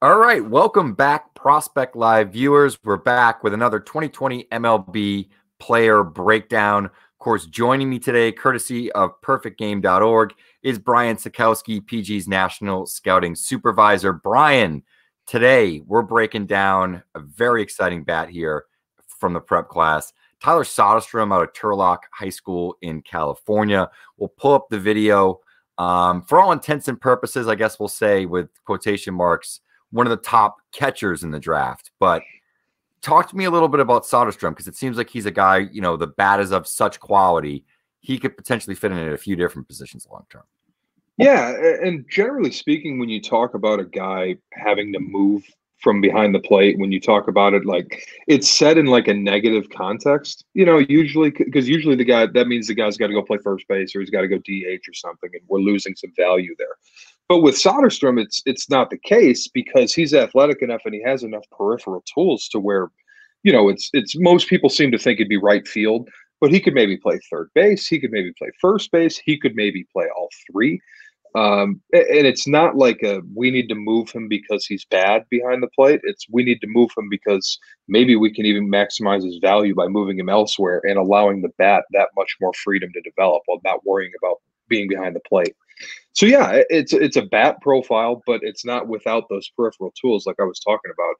All right, welcome back, Prospect Live viewers. We're back with another 2020 MLB player breakdown. Of course, joining me today, courtesy of perfectgame.org, is Brian Sakowski, PG's National Scouting Supervisor. Brian, today we're breaking down a very exciting bat here from the prep class. Tyler Soderstrom out of Turlock High School in California. We'll pull up the video. Um, for all intents and purposes, I guess we'll say with quotation marks, one of the top catchers in the draft. But talk to me a little bit about Soderstrom because it seems like he's a guy, you know, the bat is of such quality. He could potentially fit in at a few different positions long term. Yeah. And generally speaking, when you talk about a guy having to move from behind the plate, when you talk about it, like it's said in like a negative context, you know, usually because usually the guy that means the guy's got to go play first base or he's got to go DH or something, and we're losing some value there. But with Soderstrom, it's it's not the case because he's athletic enough and he has enough peripheral tools to where, you know, it's it's most people seem to think it'd be right field, but he could maybe play third base, he could maybe play first base, he could maybe play all three. Um, and it's not like a we need to move him because he's bad behind the plate. It's we need to move him because maybe we can even maximize his value by moving him elsewhere and allowing the bat that much more freedom to develop while not worrying about being behind the plate. So yeah, it's it's a bat profile, but it's not without those peripheral tools like I was talking about.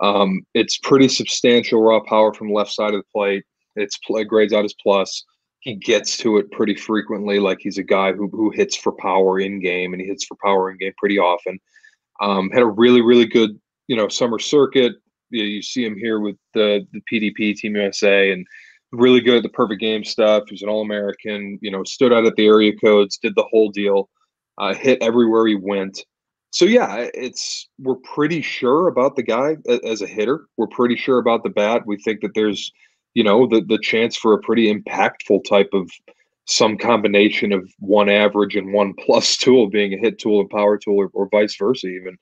Um, it's pretty substantial raw power from left side of the plate. It's play grades out as plus. He gets to it pretty frequently, like he's a guy who who hits for power in game, and he hits for power in game pretty often. Um, had a really really good you know summer circuit. You, you see him here with the the PDP Team USA and really good at the perfect game stuff. He's an All American, you know, stood out at the area codes, did the whole deal, uh, hit everywhere he went. So yeah, it's we're pretty sure about the guy as a hitter. We're pretty sure about the bat. We think that there's, you know, the the chance for a pretty impactful type of some combination of one average and one plus tool being a hit tool and power tool or, or vice versa even.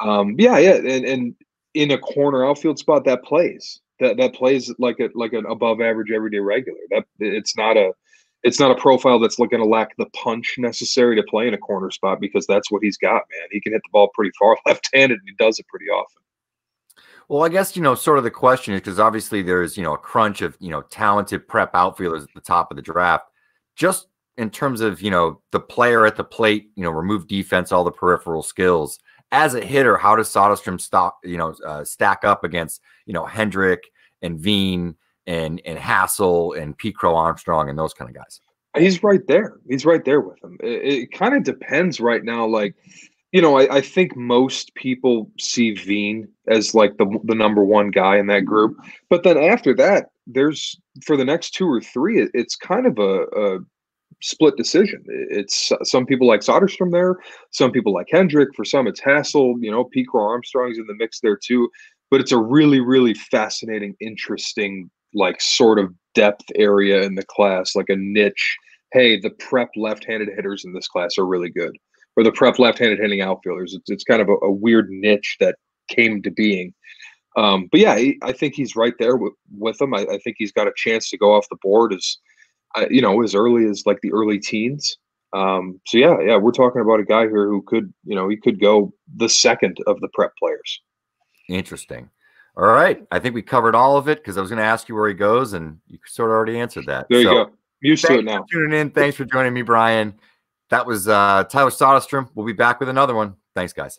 Um, yeah, yeah, and and in a corner outfield spot that plays that that plays like a like an above average everyday regular. That it's not a it's not a profile that's looking to lack the punch necessary to play in a corner spot because that's what he's got, man. He can hit the ball pretty far left-handed and he does it pretty often. Well, I guess you know, sort of the question is because obviously there's you know a crunch of you know talented prep outfielders at the top of the draft. Just in terms of you know the player at the plate, you know, remove defense, all the peripheral skills as a hitter, how does Soderstrom stock, you know, uh, stack up against, you know, Hendrick and Veen and and Hassell and Pete Crow Armstrong and those kind of guys? He's right there. He's right there with him. It, it kind of depends right now. Like, you know, I, I think most people see Veen as like the the number one guy in that group, but then after that, there's for the next two or three, it, it's kind of a, a split decision. It's some people like Soderstrom there, some people like Hendrick. For some, it's Hassell. You know, Crow Armstrong's in the mix there too. But it's a really, really fascinating, interesting, like sort of depth area in the class, like a niche. Hey, the prep left-handed hitters in this class are really good, or the prep left-handed hitting outfielders. It's, it's kind of a, a weird niche that came to being. Um, but yeah, I think he's right there with, with them. I, I, think he's got a chance to go off the board as you know, as early as like the early teens. Um, so yeah, yeah, we're talking about a guy here who could, you know, he could go the second of the prep players. Interesting. All right, I think we covered all of it because I was going to ask you where he goes, and you sort of already answered that. There so, you go. Used to it now. tuning in. Thanks for joining me, Brian. That was uh, Tyler Soderstrom. We'll be back with another one. Thanks, guys.